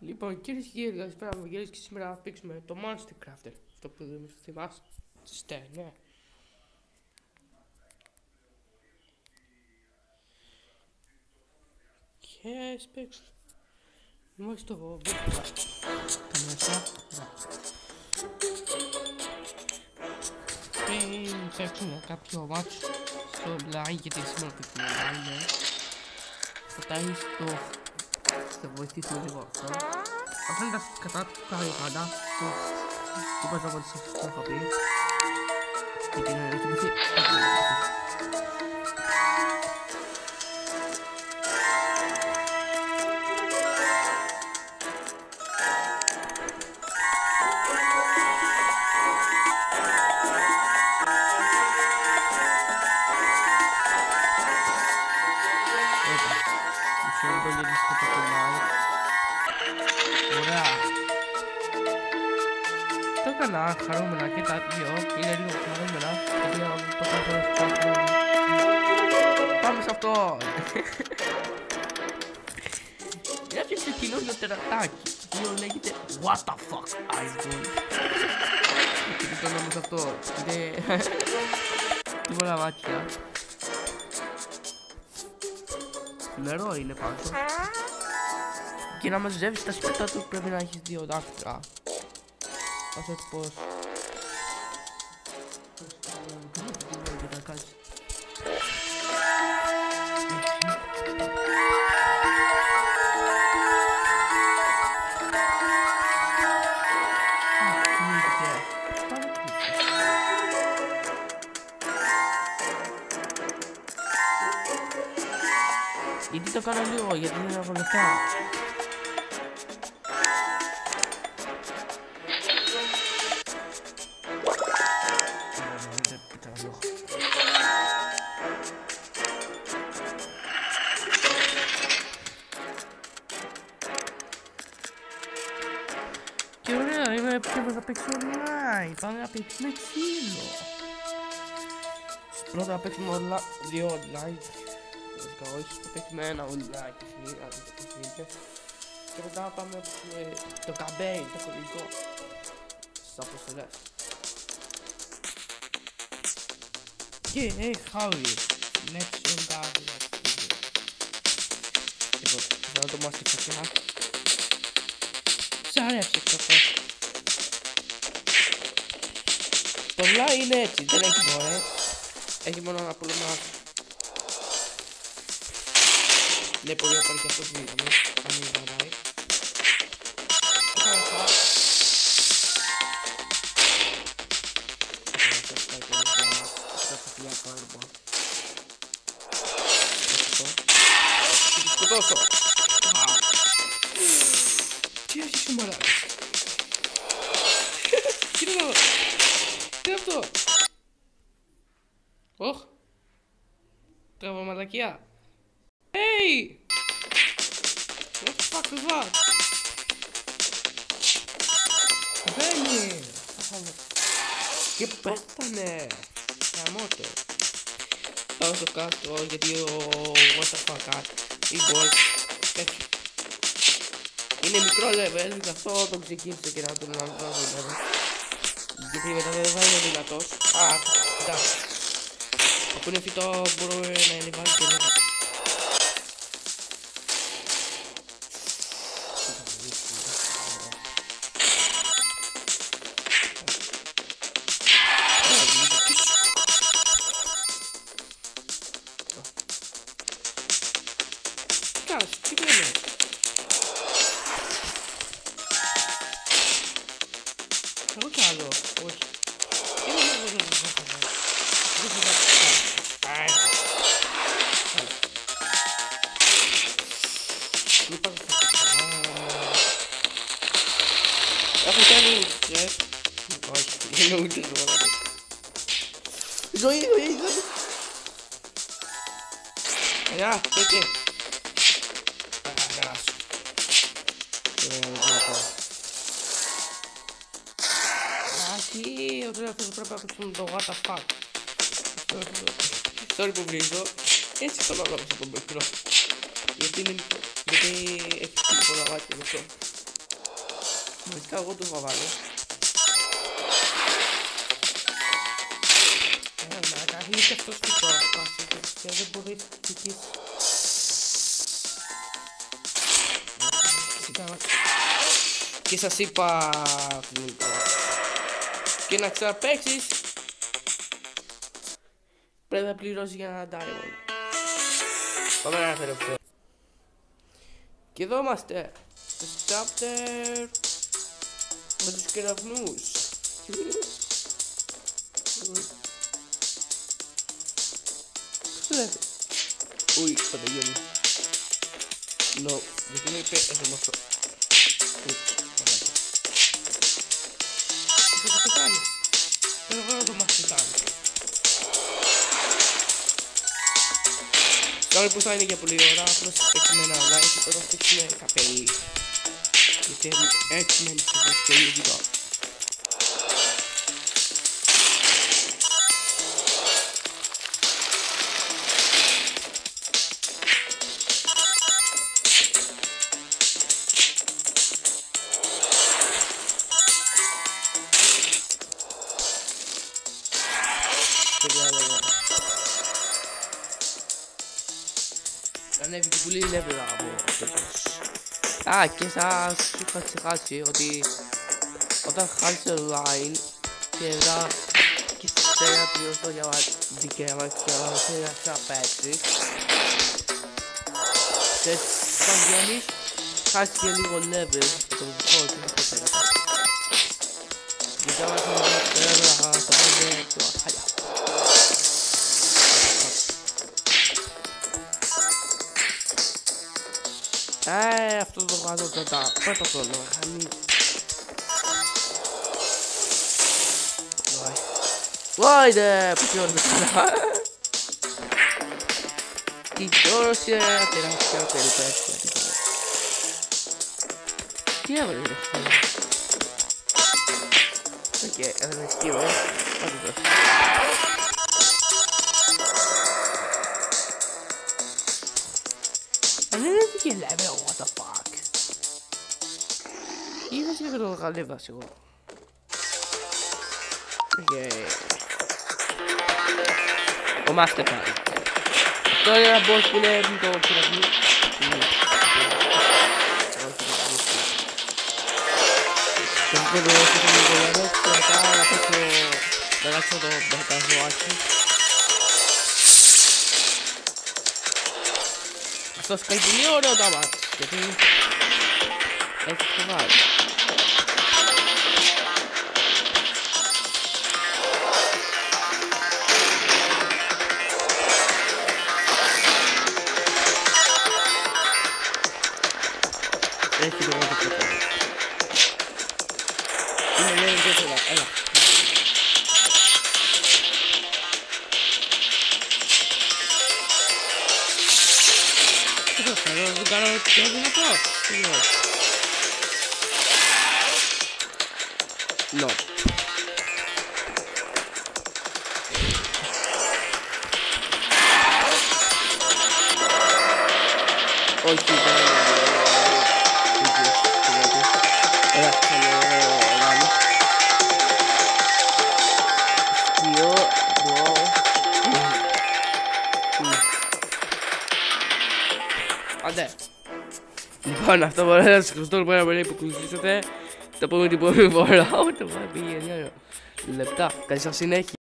Λοιπόν, κυρίες και κύριοι, καλησπέρα μου, και σήμερα θα παίξουμε το Monster Crafter. Αυτό που δεν θυμάστε, ναι. Και ας παίξουμε. Είμαστε στο βίντεο. Τα μέσα. Και παίξουμε κάποιο μάτσο στο live, γιατί σήμερα παίξουμε live, ναι. Θα τα έχεις στο the voice this Wojski Słowiowca. Oglądasz kanapka Johana, to chyba zawodów w HP. I generalnie to będzie... βάλεις αυτό θα πει. Και την έχει βοηθεί. Ξέρω το γιατί στο το live. Ωραία. Το έκανα χαρούμενα και τα δύο. Είναι λίγο χαρούμενα. Γιατί το κάνω στο Πάμε σε αυτό. Έφτιαξε καινούριο τερατάκι. Το οποίο λέγεται What the fuck iPhone. Και το όνομα σε αυτό. Είναι... Τι πολλά μάτια. Νερό είναι πάνω. Και να μαζεύεις τα σπιτά του πρέπει να έχεις δύο δάχτυλα. Θα σου πώς. fare voglio uoghi di napoletano. Che non è arrivare prima da Pixel Online, la per Pixel. Esploda la Pixel Online di online. Let's go, ίσως θα παίξουμε ένα online παιχνίδι, αν δεν το παιχνίδι. Και μετά πάμε να παίξουμε το καμπέιν, το κολλικό. Στις αποστολές. Και, hey, Harry, let's go, let's go. Λοιπόν, θα το μάθεις φωτιά. Σ' αρέσει αυτό. Το live είναι έτσι, δεν έχει μωρέ. Έχει μόνο ένα πρόβλημα. Ναι, πολύ να Ne eu aparecer estos vídeos a mi canal. Gotoso! Tira a gente embora! Tira não! Oh. Travou! Mais aqui, ó! Hey! What the fuck is that? Μπαίνει! Και πέθανε! Γαμώτο. Πάω στο κάτω γιατί ο what the fuck η boss πέφτει. Είναι μικρό level, γι' αυτό τον ξεκίνησε και να τον ανεβάζω level. Γιατί μετά δεν θα είναι δυνατός. Α, εντάξει. Αφού είναι φυτό μπορώ να ανεβάζει και level. falou hoje. Eu não vou jogar com você. Vou jogar com Ai. Não pode ser. Eu vou ter um chefe. Lógico, ele não usa o Joinha, joinha, joinha. Ah, peguei. Cagaço. aquí, otra hace su propia what the fuck. Sorry pubblico, e ci sono loro su quel però. Io ti limpo, vedete, è la vacca, lo so. Ma il tu fa vale. Guarda, ragazzi, che και να ξαναπαίξεις πρέπει να πληρώσεις για ένα diamond. Πάμε να φέρω αυτό. Και εδώ είμαστε στο chapter με τους κεραυνούς. Πώς λέτε. Ui, Παναγία μου. No, γιατί με είπε εδώ με Τώρα που θα είναι για πολύ ώρα, απλώς παίξουμε ένα like και τώρα παίξουμε καπέλι. Γιατί έτσι μένει στο δεύτερο βίντεο. Ανέβηκε πολύ level από αυτός. Α, και σας είχα ξεχάσει ότι όταν χάνεις online και μετά και θέλει να πληρώσω για δικαίωμα και να θέλει να ξαναπαίξεις και όταν βγαίνεις χάσεις και λίγο level από το δικό σου και δεν Και τώρα αυτό το βγάζω τώρα. Πρώτα το λέω, χαμί. Βάιντε, πιο ωραία. Τι δώσε, τεράστια περιπέτεια. Τι έβαλε, ρε φίλε. Οκ, δεν είναι ε. Πάτε το. Significant level, what the fuck? Even if you don't live as you Yay. O Mastercard. To I'm chwilę do kierownika. To było coś innego, ale to na pewno do bagażu Что скользнуло давать? Это не... Это бывает. Я тебе могу показать. Ну, я не делаю, это. garoto na próxima. Não. Oi, que Λοιπόν, αυτό μπορεί να σας ευχαριστώ πάρα πολύ που ακολουθήσατε. Τα πούμε την επόμενη φορά. Ούτε πάει πήγε λεπτά. Καλή σας συνέχεια.